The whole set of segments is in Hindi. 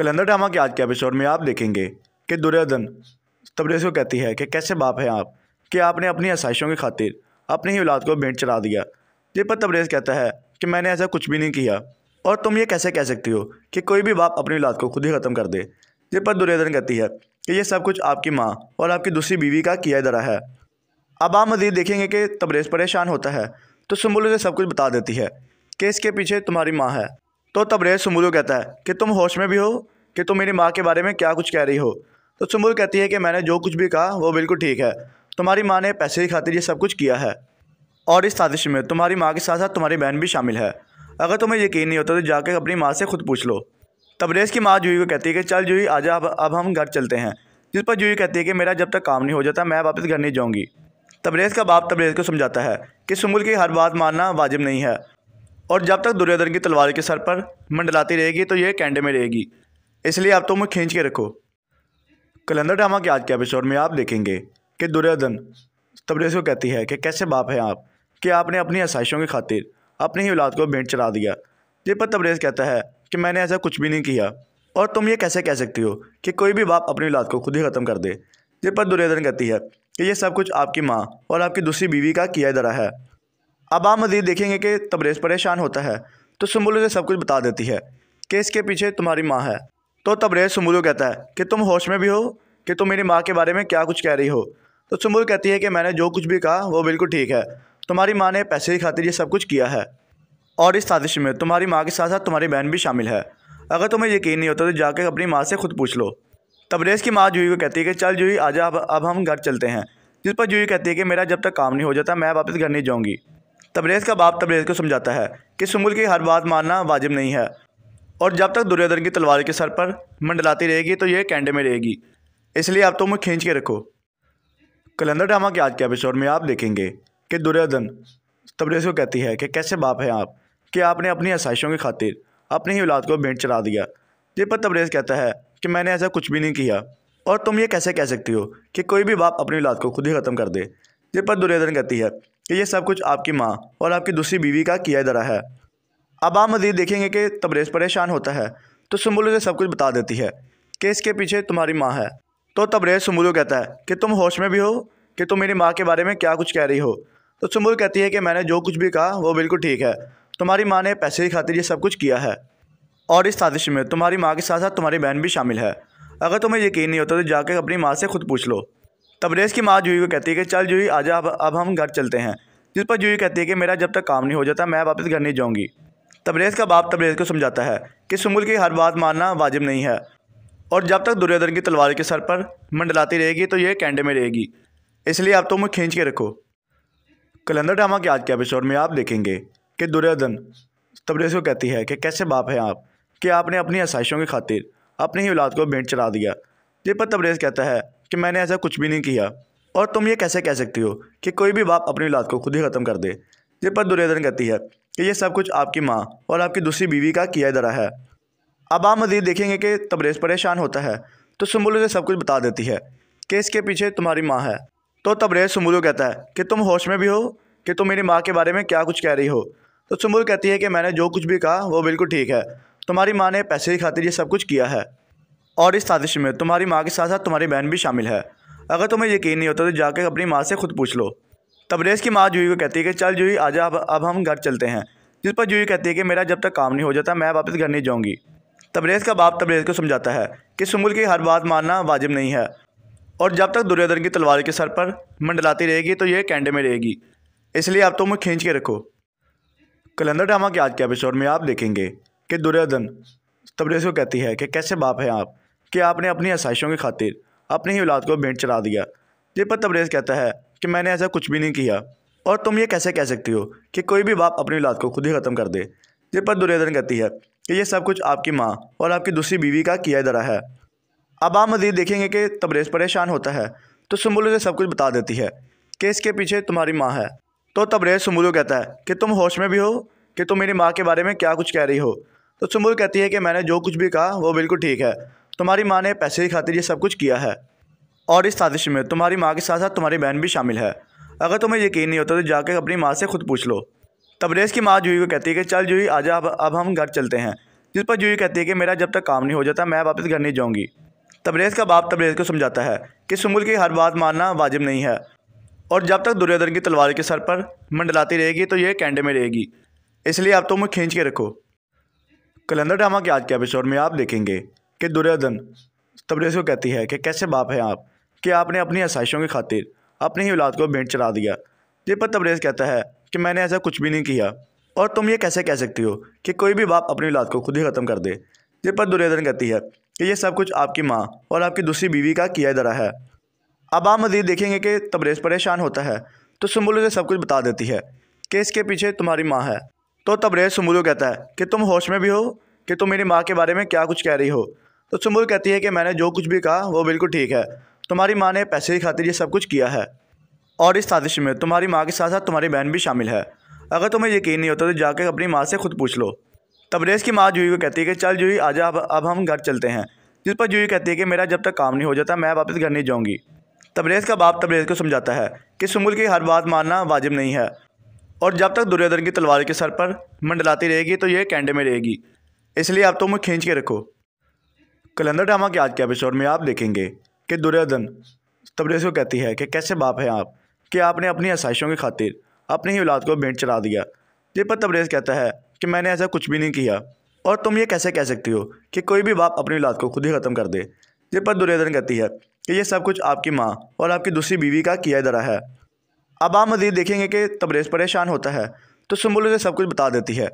कलंदर ड्रामा के आज के एपिसोड में आप देखेंगे कि दुर्योधन तबरेज को कहती है कि कैसे बाप हैं आप, कि आपने अपनी आसाइशों की खातिर अपनी ही औलाद को भेंट चढ़ा दिया। जिस पर तबरेज कहता है कि मैंने ऐसा कुछ भी नहीं किया। और तुम ये कैसे कह सकती हो कि कोई भी बाप अपनी औलाद को खुद ही ख़त्म कर दे? जिस पर दुर्योधन कहती है कि यह सब कुछ आपकी माँ और आपकी दूसरी बीवी का किया धरा है। अब आप मजीद देखेंगे कि तबरेज परेशान होता है तो सुम्बुलू उसे सब कुछ बता देती है कि इसके पीछे तुम्हारी माँ है। तो तबरेज सुम्बुलू कहता है कि तुम होश में भी हो कि तुम मेरी माँ के बारे में क्या कुछ कह रही हो? तो सुम्बुल कहती है कि मैंने जो कुछ भी कहा, वो बिल्कुल ठीक है। तुम्हारी माँ ने पैसे की खातिर ये सब कुछ किया है। और इस साजिश में तुम्हारी माँ के साथ साथ तुम्हारी बहन भी शामिल है। अगर तुम्हें यकीन नहीं होता तो जाकर अपनी माँ से खुद पूछ लो। तबरेज़ की माँ जूही को कहती है कि, चल जूही, आजा अब अब हम घर चलते हैं। जिस पर जूही कहती है कि, मेरा जब तक काम नहीं हो जाता, मैं वापस घर नहीं जाऊँगी। तबरेज़ का बाप तबरेज़ को समझाता है कि सुमुल की हर बात मानना वाजिब नहीं है। और जब तक दुर्योधन की तलवार के सर पर मंडलाती रहेगी तो ये कैंडे में रहेगी। इसलिए आप तो मुझे खींच के रखो। कलंदर ड्रामा के आज के एपिसोड में आप देखेंगे कि दुर्योधन तबरेज़ को कहती है कि कैसे बाप हैं आप, कि आपने अपनी आसाइशों की खातिर अपनी ही औलाद को भेंट चढ़ा दिया। जिस पर तबरेज़ कहता है कि मैंने ऐसा कुछ भी नहीं किया। और तुम ये कैसे कह सकती हो कि कोई भी बाप अपनी औलाद को खुद ही ख़त्म कर दे? जिस पर दुर्योधन कहती है कि यह सब कुछ आपकी माँ और आपकी दूसरी बीवी का किया धरा है। अब आप मजीद देखेंगे कि तबरेज़ परेशान होता है तो सुम्बुलू उसे सब कुछ बता देती है कि इसके पीछे तुम्हारी माँ है। तो तबरेज़ सुम्बुलू कहता है कि तुम होश में भी हो, कि तुम मेरी माँ के बारे में क्या कुछ कह रही हो। तो सुम्बुल कहती है कि मैंने जो कुछ भी कहा, वो बिल्कुल ठीक है। तुम्हारी माँ ने पैसे की खातिर ये सब कुछ किया है। और इस साजिश में तुम्हारी माँ के साथ साथ तुम्हारी बहन भी शामिल है। अगर तुम्हें यकीन नहीं होता तो जाकर अपनी माँ से खुद पूछ लो। तबरेज़ की माँ जूही को कहती है कि, चल जूही, आजा अब अब हम घर चलते हैं। जिस पर जूही कहती है कि, मेरा जब तक काम नहीं हो जाता, मैं वापस घर नहीं जाऊँगी। तबरेज़ का बाप तबरेज़ को समझाता है कि सुमुल की हर बात मानना वाजिब नहीं है। और जब तक दुर्योधन की तलवार के सर पर मंडलाती रहेगी तो ये कैंडे में रहेगी। इसलिए आप तो मुझे खींच के रखो। कलंदर ड्रामा के आज के एपिसोड में आप देखेंगे कि दुर्योधन तबरेज़ को कहती है कि कैसे बाप हैं आप, कि आपने अपनी आसाइशों की खातिर अपनी ही औलाद को भेंट चढ़ा दिया। जिस पर तबरेज़ कहता है कि मैंने ऐसा कुछ भी नहीं किया। और तुम ये कैसे कह सकती हो कि कोई भी बाप अपनी औलाद को खुद ही ख़त्म कर दे? जिस पर दुर्योधन कहती है कि ये सब कुछ आपकी माँ और आपकी दूसरी बीवी का किया धरा है। अब आप मजीद देखेंगे कि तबरेज़ परेशान होता है तो सुम्बुलू से सब कुछ बता देती है कि इसके पीछे तुम्हारी माँ है। तो तबरेज़ सुम्बुलू कहता है कि तुम होश में भी हो, कि तुम मेरी माँ के बारे में क्या कुछ कह रही हो। तो सुम्बुल कहती है कि मैंने जो कुछ भी कहा, वो बिल्कुल ठीक है। तुम्हारी माँ ने पैसे की खातिर ये सब कुछ किया है। और इस साजिश में तुम्हारी माँ के साथ साथ तुम्हारी बहन भी शामिल है। अगर तुम्हें यकीन नहीं होता तो जाकर अपनी माँ से खुद पूछ लो। तबरेज़ की माँ जूही को कहती है कि, चल जूही आजा, अब अब हम घर चलते हैं। जिस पर जूही कहती है कि, मेरा जब तक काम नहीं हो जाता, मैं वापस घर नहीं जाऊँगी। तबरेज़ का बाप तबरेज़ को समझाता है कि सुमुल की हर बात मानना वाजिब नहीं है और जब तक दुर्योधन की तलवार के सर पर मंडलाती रहेगी तो ये कैंडे में रहेगी। इसलिए आप तो मुझे खींच के रखो। कलंदर ड्रामा के आज के एपिसोड में आप देखेंगे कि दुर्योधन तबरेज़ को कहती है कि, कैसे बाप हैं आप कि आपने अपनी आसाइशों की खातिर अपनी ही औलाद को भेंट चढ़ा दिया? जिस पर तबरेज़ कहता है कि मैंने ऐसा कुछ भी नहीं किया। और तुम ये कैसे कह सकती हो कि कोई भी बाप अपनी औलाद को खुद ही ख़त्म कर दे? जिस पर दुर्योधन कहती है कि यह सब कुछ आपकी माँ और आपकी दूसरी बीवी का किया धरा है। अब आप मजीद देखेंगे कि तबरेज़ परेशान होता है तो सुम्बुलू उसे सब कुछ बता देती है कि इसके पीछे तुम्हारी माँ है। तो तबरेज़ सुम्बुलू कहता है कि तुम होश में भी हो? कि तुम मेरी माँ के बारे में क्या कुछ कह रही हो? तो सुम्बुल कहती है कि मैंने जो कुछ भी कहा, वो बिल्कुल ठीक है। तुम्हारी माँ ने पैसे की खातिर ये सब कुछ किया है। और इस साजिश में तुम्हारी माँ के साथ साथ तुम्हारी बहन भी शामिल है। अगर तुम्हें यकीन नहीं होता तो जाकर अपनी माँ से खुद पूछ लो। तबरेज़ की माँ जूही को कहती है कि, चल जूही, आजा अब अब हम घर चलते हैं। जिस पर जूही कहती है कि, मेरा जब तक काम नहीं हो जाता, मैं वापस घर नहीं जाऊँगी। तबरेज़ का बाप तबरेज़ को समझाता है कि सुमुल की हर बात मानना वाजिब नहीं है और जब तक दुर्योधन की तलवार के सर पर मंडलाती रहेगी तो ये कैंडे में रहेगी। इसलिए आप तो मुझे खींच के रखो। कलंदर ड्रामा के आज के एपिसोड में आप देखेंगे कि दुर्योधन तबरेज़ को कहती है कि, कैसे बाप हैं आप? कि आपने अपनी आसाइशों की खातिर अपनी ही औलाद को भेंट चढ़ा दिया। जिस पर तबरेज़ कहता है कि मैंने ऐसा कुछ भी नहीं किया। और तुम ये कैसे कह सकती हो कि कोई भी बाप अपनी औलाद को खुद ही ख़त्म कर दे? जिस पर दुर्योधन कहती है कि यह सब कुछ आपकी माँ और आपकी दूसरी बीवी का किया धरा है। अब आप मजीद देखेंगे कि तबरेज़ परेशान होता है तो सुम्बुलू उसे सब कुछ बता देती है कि इसके पीछे तुम्हारी माँ है। तो तबरेज़ सुम्बुलू कहता है कि तुम होश में भी हो? कि तुम मेरी माँ के बारे में क्या कुछ कह रही हो? तो सुम्बुल कहती है कि मैंने जो कुछ भी कहा, वो बिल्कुल ठीक है। तुम्हारी माँ ने पैसे की खातिर ये सब कुछ किया है। और इस साजिश में तुम्हारी माँ के साथ साथ तुम्हारी बहन भी शामिल है। अगर तुम्हें यकीन नहीं होता तो जाकर अपनी माँ से खुद पूछ लो। तबरेज़ की माँ जूही को कहती है कि, चल जूही, आजा अब अब हम घर चलते हैं। जिस पर जूही कहती है कि, मेरा जब तक काम नहीं हो जाता, मैं वापस घर नहीं जाऊँगी। तबरेज़ का बाप तबरेज़ को समझाता है कि सुमुल की हर बात मानना वाजिब नहीं है। और जब तक दुर्योधन की तलवार के सर पर मंडलाती रहेगी तो ये कैंडे में रहेगी। इसलिए आप तो मुझे खींच के रखो। कलंदर ड्रामा के आज के एपिसोड में आप देखेंगे। कि दुर्योधन तबरेज़ को कहती है कि कैसे बाप हैं आप, कि आपने अपनी आसाइशों की खातिर अपनी ही औलाद को भेंट चढ़ा दिया। जिस पर तबरेज़ कहता है कि मैंने ऐसा कुछ भी नहीं किया, और तुम ये कैसे कह सकती हो कि कोई भी बाप अपनी औलाद को खुद ही ख़त्म कर दे? जिस पर दुर्योधन कहती है कि ये सब कुछ आपकी माँ और आपकी दूसरी बीवी का किया धरा है। अब आप मजीद देखेंगे कि तबरेज़ परेशान होता है तो सुमुलू से सब कुछ बता देती है कि इसके पीछे तुम्हारी माँ है। तो तबरेज़ सुमुलू कहता है कि तुम होश में भी हो? कि तुम मेरी माँ के बारे में क्या कुछ कह रही हो? तो सुमुल कहती है कि मैंने जो कुछ भी कहा, वो बिल्कुल ठीक है। तुम्हारी माँ ने पैसे की खातिर ये सब कुछ किया है। और इस साजिश में तुम्हारी माँ के साथ साथ तुम्हारी बहन भी शामिल है। अगर तुम्हें यकीन नहीं होता तो जाकर अपनी माँ से खुद पूछ लो। तबरेज़ की माँ जूही को कहती है कि, चल जूही, आजा अब अब हम घर चलते हैं। जिस पर जूही कहती है कि, मेरा जब तक काम नहीं हो जाता, मैं वापस घर नहीं जाऊँगी। तबरेज़ का बाप तबरेज़ को समझाता है कि सुमुल की हर बात मानना वाजिब नहीं है। और जब तक दुर्योधन की तलवार के सर पर मंडलाती रहेगी तो ये कैंडे में रहेगी। इसलिए आप तो मुझे खींच के रखो। कलंदर ड्रामा के आज के एपिसोड में आप देखेंगे कि दुर्योधन तबरेज़ को कहती है कि कैसे बाप हैं आप, कि आपने अपनी आसाइशों की खातिर अपनी ही औलाद को भेंट चढ़ा दिया। जिस पर तबरेज़ कहता है कि मैंने ऐसा कुछ भी नहीं किया। और तुम ये कैसे कह सकती हो कि कोई भी बाप अपनी औलाद को खुद ही ख़त्म कर दे? जिस पर दुर्योधन कहती है कि यह सब कुछ आपकी माँ और आपकी दूसरी बीवी का किया धरा है। अब आप मजीद देखेंगे कि तबरेज़ परेशान होता है तो सुमुलू से सब कुछ बता देती है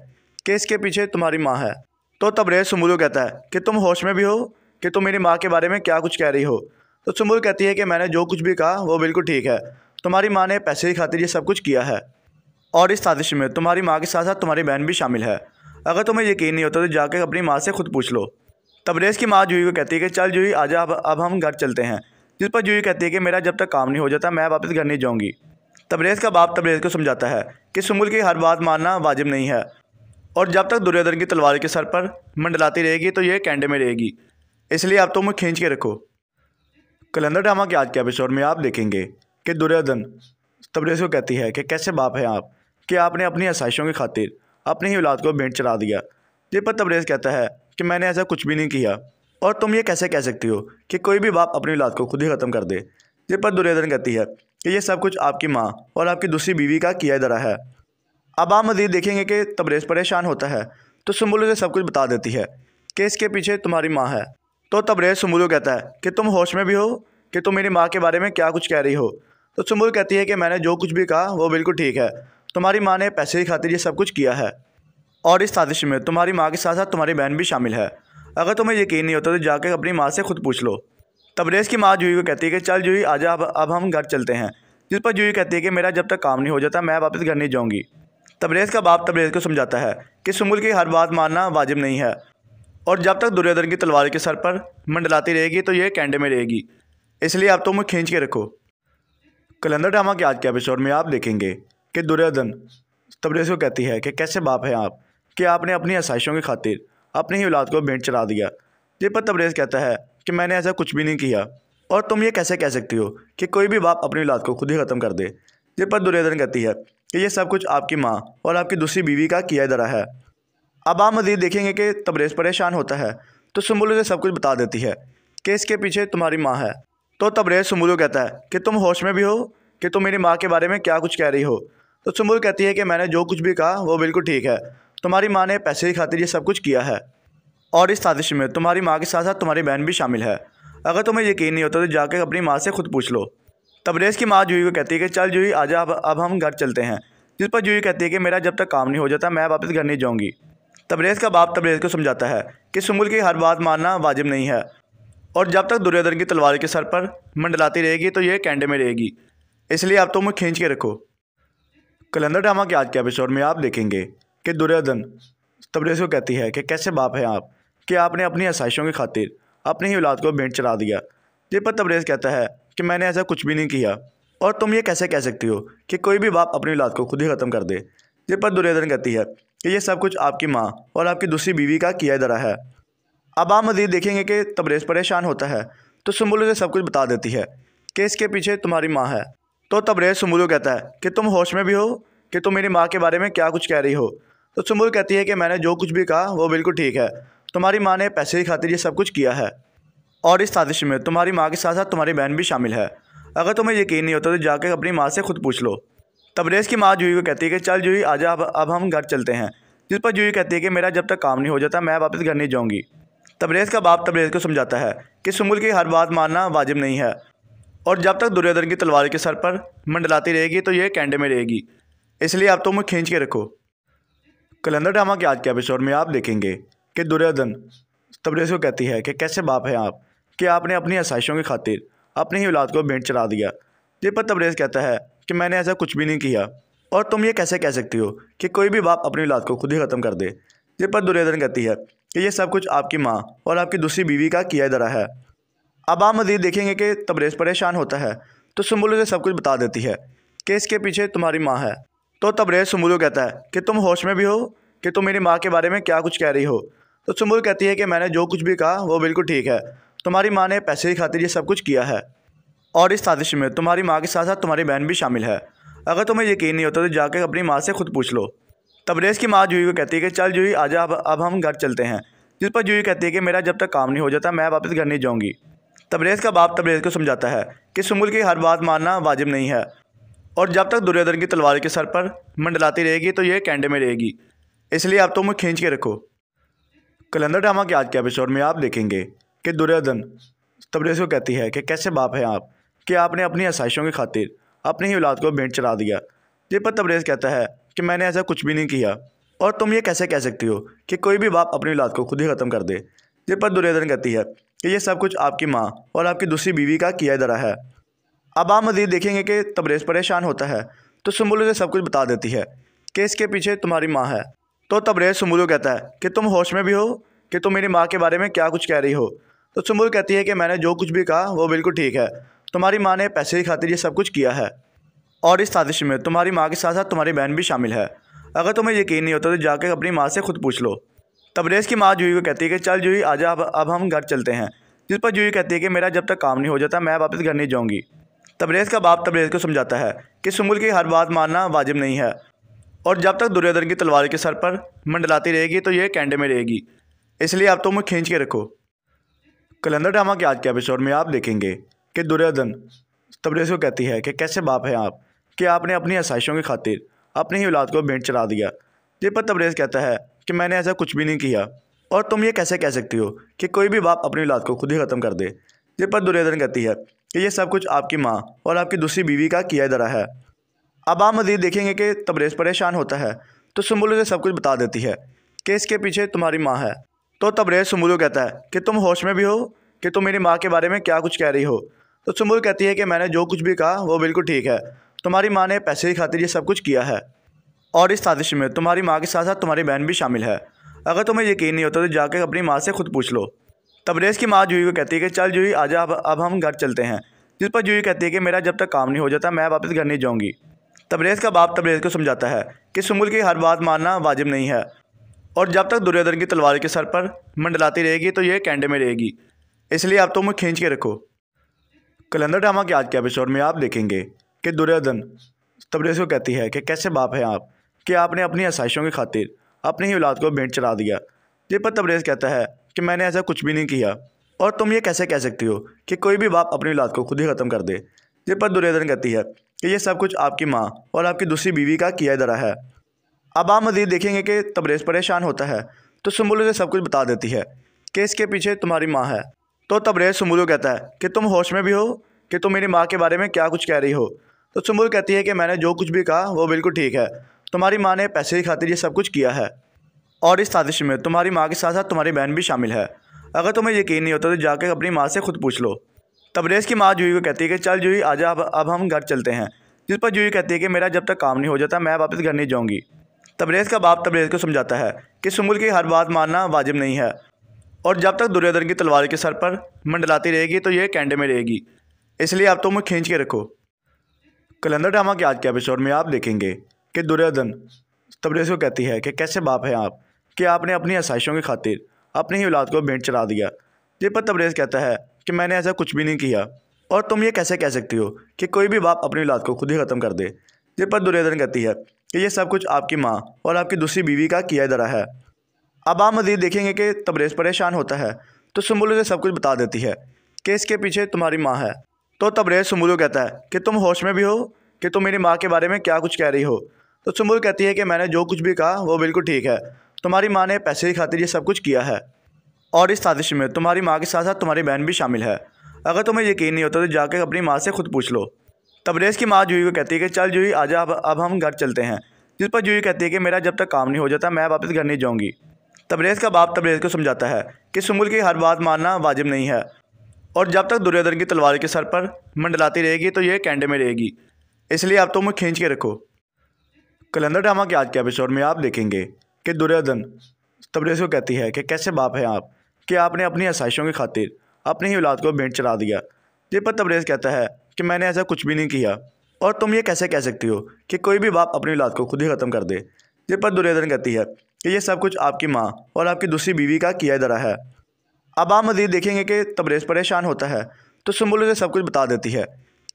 कि इसके पीछे तुम्हारी माँ है। तो तबरेज़ सुमुलू कहता है कि तुम होश में भी हो कि तुम मेरी माँ के बारे में क्या कुछ कह रही हो? तो सुमुल कहती है कि मैंने जो कुछ भी कहा, वो बिल्कुल ठीक है। तुम्हारी माँ ने पैसे की खातिर ये सब कुछ किया है। और इस साजिश में तुम्हारी माँ के साथ साथ तुम्हारी बहन भी शामिल है। अगर तुम्हें यकीन नहीं होता तो जाकर अपनी माँ से खुद पूछ लो। तबरेज़ की माँ जूही को कहती है कि, चल जूही, आजा अब अब हम घर चलते हैं। जिस पर जूही कहती है कि, मेरा जब तक काम नहीं हो जाता, मैं वापस घर नहीं जाऊँगी। तबरेज़ का बाप तबरेज़ को समझाता है कि सुमुल की हर बात मानना वाजिब नहीं है। और जब तक दुर्योधन की तलवार के सर पर मंडलाती रहेगी तो ये कैंडे में रहेगी। इसलिए आप तो मुझे खींच के रखो। कलंदर ड्रामा के आज के एपिसोड में आप देखेंगे कि दुर्योधन तबरेज़ को कहती है कि कैसे बाप हैं आप, कि आपने अपनी आसाइशों की खातिर अपनी ही औलाद को भेंट चढ़ा दिया। जिस पर तबरेज़ कहता है कि मैंने ऐसा कुछ भी नहीं किया। और तुम ये कैसे कह सकती हो कि कोई भी बाप अपनी औलाद को खुद ही ख़त्म कर दे? जिस पर दुर्योधन कहती है कि ये सब कुछ आपकी माँ और आपकी दूसरी बीवी का किया धरा है। अब आप मजीद देखेंगे कि तबरेज़ परेशान होता है तो सुमुलू उसे सब कुछ बता देती है कि इसके पीछे तुम्हारी माँ है। तो तबरेज़ सुमुलू कहता है कि तुम होश में भी हो, कि तुम मेरी माँ के बारे में क्या कुछ कह रही हो। तो सुमुल कहती है कि मैंने जो कुछ भी कहा, वो बिल्कुल ठीक है। तुम्हारी माँ ने पैसे की खातिर ये सब कुछ किया है। और इस साजिश में तुम्हारी माँ के साथ साथ तुम्हारी बहन भी शामिल है। अगर तुम्हें यकीन नहीं होता तो जाकर अपनी माँ से खुद पूछ लो। तबरेज़ की माँ जूही को कहती है कि, चल जूही, आजा अब अब हम घर चलते हैं। जिस पर जूही कहती है कि, मेरा जब तक काम नहीं हो जाता, मैं वापस घर नहीं जाऊँगी। तबरेज़ का बाप तबरेज़ को समझाता है कि सुमुल की हर बात मानना वाजिब नहीं है। और जब तक दुर्योधन की तलवार के सर पर मंडलाती रहेगी तो ये कैंडे में रहेगी। इसलिए आप तो मुझे खींच के रखो। कलंदर ड्रामा के आज के एपिसोड में आप देखेंगे कि दुर्योधन तबरेज़ को कहती है कि कैसे बाप हैं आप, कि आपने अपनी आसाइशों की खातिर अपनी ही औलाद को भेंट चला दिया। जिस पर तबरेज़ कहता है कि मैंने ऐसा कुछ भी नहीं किया। और तुम ये कैसे कह सकती हो कि कोई भी बाप अपनी औलाद को खुद ही ख़त्म कर दे? जिस पर दुर्योधन कहती है कि ये सब कुछ आपकी माँ और आपकी दूसरी बीवी का किया धरा है। अब आप मजीद देखेंगे कि तबरेज़ परेशान होता है तो सुमुलू उसे सब कुछ बता देती है कि इसके पीछे तुम्हारी माँ है। तो तबरेज़ सुमुलू कहता है कि तुम होश में भी हो, कि तुम मेरी माँ के बारे में क्या कुछ कह रही हो। तो सुमुल कहती है कि मैंने जो कुछ भी कहा, वो बिल्कुल ठीक है। तुम्हारी माँ ने पैसे की खातिर ये सब कुछ किया है। और इस साजिश में तुम्हारी माँ के साथ साथ तुम्हारी बहन भी शामिल है। अगर तुम्हें यकीन नहीं होता तो जाकर अपनी माँ से खुद पूछ लो। तबरेज़ की माँ जूही को कहती है कि, चल जूही, आजा, अब अब हम घर चलते हैं। जिस पर जूही कहती है कि, मेरा जब तक काम नहीं हो जाता, मैं वापस घर नहीं जाऊँगी। तबरेज़ का बाप तबरेज़ को समझाता है कि सुमुल की हर बात मानना वाजिब नहीं है और जब तक दुर्योधन की तलवार के सर पर मंडलाती रहेगी तो ये कैंडे में रहेगी। इसलिए आप तो मुझे खींच के रखो। कलंदर ड्रामा के आज के एपिसोड में आप देखेंगे कि दुर्योधन तबरेज़ को कहती है कि, कैसे बाप हैं आप कि आपने अपनी आसाइशों की खातिर अपनी ही औलाद को भेंट चढ़ा दिया? जिस पर तबरेज़ कहता है कि मैंने ऐसा कुछ भी नहीं किया। और तुम ये कैसे कह सकती हो कि कोई भी बाप अपनी औलाद को खुद ही ख़त्म कर दे? जिस पर दुर्योधन कहती है कि यह सब कुछ आपकी माँ और आपकी दूसरी बीवी का किया धरा है। अब आप मजीद देखेंगे कि तबरेज़ परेशान होता है तो सुमुलू उसे सब कुछ बता देती है कि इसके पीछे तुम्हारी माँ है। तो तबरेज़ सुमुलू कहता है कि तुम होश में भी हो? कि तुम मेरी माँ के बारे में क्या कुछ कह रही हो? तो सुमुल कहती है कि मैंने जो कुछ भी कहा, वो बिल्कुल ठीक है। तुम्हारी माँ ने पैसे की खातिर ये सब कुछ किया है। और इस साजिश में तुम्हारी माँ के साथ साथ तुम्हारी बहन भी शामिल है। अगर तुम्हें यकीन नहीं होता तो जाकर अपनी माँ से खुद पूछ लो। तबरेज़ की माँ जूही को कहती है कि, चल जूही, आजा अब अब हम घर चलते हैं। जिस पर जूही कहती है कि, मेरा जब तक काम नहीं हो जाता, मैं वापस घर नहीं जाऊँगी। तबरेज़ का बाप तबरेज़ को समझाता है कि सुमुल की हर बात मानना वाजिब नहीं है और जब तक दुर्योधन की तलवार के सर पर मंडलाती रहेगी तो ये कैंडे में रहेगी। इसलिए आप तुम खींच के रखो। कलंदर ड्रामा के आज के एपिसोड में आप देखेंगे कि दुर्योधन तबरेज़ को कहती है कि, कैसे बाप हैं आप? कि आपने अपनी आसाइशों की खातिर अपनी ही औलाद को भेंट चढ़ा दिया। जिस पर तबरेज़ कहता है कि मैंने ऐसा कुछ भी नहीं किया। और तुम ये कैसे कह सकती हो कि कोई भी बाप अपनी औलाद को खुद ही ख़त्म कर दे? जिस पर दुर्योधन कहती है कि यह सब कुछ आपकी माँ और आपकी दूसरी बीवी का किया दरा है। अब आप मजीद देखेंगे कि तबरेज़ परेशान होता है तो सुम्बुलू उसे सब कुछ बता देती है कि इसके पीछे तुम्हारी माँ है। तो तबरेज़ सुम्बुलू कहता है कि तुम होश में भी हो? कि तुम मेरी माँ के बारे में क्या कुछ कह रही हो? तो सुम्बुल कहती है कि मैंने जो कुछ भी कहा, वो बिल्कुल ठीक है। तुम्हारी माँ ने पैसे की खातिर ये सब कुछ किया है। और इस साजिश में तुम्हारी माँ के साथ साथ तुम्हारी बहन भी शामिल है। अगर तुम्हें यकीन नहीं होता तो जाकर अपनी माँ से खुद पूछ लो। तबरेज़ की माँ जूही को कहती है कि, चल जूही, आजा अब अब हम घर चलते हैं। जिस पर जूही कहती है कि, मेरा जब तक काम नहीं हो जाता, मैं वापस घर नहीं जाऊँगी। तबरेज़ का बाप तबरेज़ को समझाता है कि सुमुल की हर बात मानना वाजिब नहीं है। और जब तक दुर्योधन की तलवार के सर पर मंडलाती रहेगी तो ये कैंडे में रहेगी। इसलिए आप तुम खींच के रखो। कलंदर ड्रामा के आज के एपिसोड में आप देखेंगे। कि दुर्योधन तबरेज़ को कहती है कि कैसे बाप हैं आप, कि आपने अपनी आसाइशों की खातिर अपनी ही औलाद को भेंट चढ़ा दिया। जिस पर तबरेज़ कहता है कि मैंने ऐसा कुछ भी नहीं किया। और तुम ये कैसे कह सकती हो कि कोई भी बाप अपनी औलाद को खुद ही ख़त्म कर दे? जिस पर दुर्योधन कहती है कि यह सब कुछ आपकी माँ और आपकी दूसरी बीवी का किया दरा है। अब आप मजीद देखेंगे कि तबरेज़ परेशान होता है तो सुम्बुलू से सब कुछ बता देती है कि इसके पीछे तुम्हारी माँ है। तो तबरेज़ सुम्बुलू कहता है कि तुम होश में भी हो? कि तुम मेरी माँ के बारे में क्या कुछ कह रही हो? तो सुम्बुल कहती है कि मैंने जो कुछ भी कहा, वो बिल्कुल ठीक है। तुम्हारी माँ ने पैसे की खातिर ये सब कुछ किया है। और इस साजिश में तुम्हारी माँ के साथ साथ तुम्हारी बहन भी शामिल है। अगर तुम्हें यकीन नहीं होता तो जाकर अपनी माँ से खुद पूछ लो। तबरेज़ की माँ जूही को कहती है कि, चल जूही, आजा अब अब हम घर चलते हैं। जिस पर जूही कहती है कि, मेरा जब तक काम नहीं हो जाता, मैं वापस घर नहीं जाऊँगी। तबरेज़ का बाप तबरेज़ को समझाता है कि सुमुल की हर बात मानना वाजिब नहीं है। और जब तक दुर्योधन की तलवार के सर पर मंडलाती रहेगी तो ये कैंडे में रहेगी। इसलिए आप तुम खींच के रखो। कलंदर ड्रामा के आज के एपिसोड में आप देखेंगे कि दुर्योधन तबरेज़ को कहती है कि कैसे बाप हैं आप, कि आपने अपनी आसाइशों की खातिर अपनी ही औलाद को भेंट चढ़ा दिया। जिस पर तबरेज़ कहता है कि मैंने ऐसा कुछ भी नहीं किया। और तुम ये कैसे कह सकती हो कि कोई भी बाप अपनी औलाद को खुद ही ख़त्म कर दे? जिस पर दुर्योधन कहती है कि यह सब कुछ आपकी माँ और आपकी दूसरी बीवी का किया दरा है। अब आप मजीद देखेंगे कि तबरेज़ परेशान होता है तो सुम्बुलू से सब कुछ बता देती है कि इसके पीछे तुम्हारी माँ है। तो तबरेज़ सुम्बुलू कहता है कि तुम होश में भी हो कि तुम मेरी माँ के बारे में क्या कुछ कह रही हो? तो सुम्बुल कहती है कि मैंने जो कुछ भी कहा, वो बिल्कुल ठीक है। तुम्हारी माँ ने पैसे की खातिर ये सब कुछ किया है। और इस साजिश में तुम्हारी माँ के साथ साथ तुम्हारी बहन भी शामिल है। अगर तुम्हें यकीन नहीं होता तो जाकर अपनी माँ से खुद पूछ लो। तबरेज़ की माँ जूही को कहती है कि, चल जूही, आजा अब अब हम घर चलते हैं। जिस पर जूही कहती है कि, मेरा जब तक काम नहीं हो जाता, मैं वापस घर नहीं जाऊँगी। तबरेज़ का बाप तबरेज़ को समझाता है कि सुमुल की हर बात मानना वाजिब नहीं है। और जब तक दुर्योधन की तलवार के सर पर मंडलाती रहेगी तो ये कैंडे में रहेगी। इसलिए आप तुम खींच के रखो। कलंदर ड्रामा के आज के एपिसोड में आप देखेंगे कि दुर्योधन तबरेज़ को कहती है कि कैसे बाप हैं आप, कि आपने अपनी आसाइशों की खातिर अपनी ही औलाद को भेंट चढ़ा दिया। जिस पर तबरेज़ कहता है कि मैंने ऐसा कुछ भी नहीं किया। और तुम ये कैसे कह सकती हो कि कोई भी बाप अपनी औलाद को खुद ही ख़त्म कर दे? जिस पर दुर्योधन कहती है कि यह सब कुछ आपकी माँ और आपकी दूसरी बीवी का किया दरा है। अब आप मजीद देखेंगे कि तबरेज़ परेशान होता है तो सुम्बुलू उसे सब कुछ बता देती है कि इसके पीछे तुम्हारी माँ है। तो तबरेज़ सुम्बुलू कहता है कि तुम होश में भी हो, कि तुम मेरी माँ के बारे में क्या कुछ कह रही हो। तो सुम्बुल कहती है कि मैंने जो कुछ भी कहा, वो बिल्कुल ठीक है। तुम्हारी माँ ने पैसे की खातिर ये सब कुछ किया है। और इस साजिश में तुम्हारी माँ के साथ साथ तुम्हारी बहन भी शामिल है। अगर तुम्हें यकीन नहीं होता तो जाकर अपनी माँ से खुद पूछ लो। तबरेज़ की माँ जूही को कहती है कि चल जूही, आजा अब अब हम घर चलते हैं। जिस पर जूही कहती है कि मेरा जब तक काम नहीं हो जाता, मैं वापस घर नहीं जाऊँगी। तबरेज़ का बाप तबरेज़ को समझाता है कि सुमुल की हर बात मानना वाजिब नहीं है। और जब तक दुर्योधन की तलवार के सर पर मंडलाती रहेगी तो ये कैंडे में रहेगी। इसलिए आप तुम खींच के रखो। कलंदर ड्रामा के आज के एपिसोड में आप देखेंगे कि दुर्योधन तबरेज़ को कहती है कि कैसे बाप हैं आप, कि आपने अपनी आसाइशों की खातिर अपनी ही औलाद को भेंट चला दिया। जिस पर तबरेज़ कहता है कि मैंने ऐसा कुछ भी नहीं किया। और तुम ये कैसे कह सकती हो कि कोई भी बाप अपनी औलाद को खुद ही ख़त्म कर दे? जिस पर दुर्योधन कहती है कि ये सब कुछ आपकी माँ और आपकी दूसरी बीवी का किया धरा है। अब आप मज़ीद देखेंगे कि तबरेज़ परेशान होता है तो सुम्बुल उसे सब कुछ बता देती है कि इसके पीछे तुम्हारी माँ है। तो तबरेज़ सुम्बुल कहता है कि तुम होश में भी हो, कि तुम मेरी माँ के बारे में क्या कुछ कह रही हो। तो सुम्बुल कहती है कि मैंने जो कुछ भी कहा, वो बिल्कुल ठीक है। तुम्हारी माँ ने पैसे की खातिर ये सब कुछ किया है। और इस साजिश में तुम्हारी माँ के साथ साथ तुम्हारी बहन भी शामिल है। अगर तुम्हें यकीन नहीं होता तो जाकर अपनी माँ से खुद पूछ लो। तबरेज़ की माँ जूही को कहती है कि, चल जूही, आजा, अब अब हम घर चलते हैं। जिस पर जूही कहती है कि, मेरा जब तक काम नहीं हो जाता, मैं वापस घर नहीं जाऊँगी। तबरेज़ का बाप तबरेज़ को समझाता है कि सुमुल की हर बात मानना वाजिब नहीं है और जब तक दुर्योधन की तलवार के सर पर मंडलाती रहेगी तो ये कैंडे में रहेगी। इसलिए आप तो मुझे खींच के रखो। कलंदर ड्रामा के आज के एपिसोड में आप देखेंगे कि दुर्योधन तबरेज़ को कहती है कि, कैसे बाप हैं आप कि आपने अपनी आसाइशों की खातिर अपनी ही औलाद को भेंट चला दिया? जिस पर तबरेज़ कहता है कि मैंने ऐसा कुछ भी नहीं किया। और तुम ये कैसे कह सकती हो कि कोई भी बाप अपनी औलाद को खुद ही ख़त्म कर दे? जिस पर दुर्योधन कहती है कि यह सब कुछ आपकी माँ और आपकी दूसरी बीवी का किया धरा है। अब आप मज़ीद देखेंगे कि तबरेज़ परेशान होता है तो सुम्बुल उसे सब कुछ बता देती है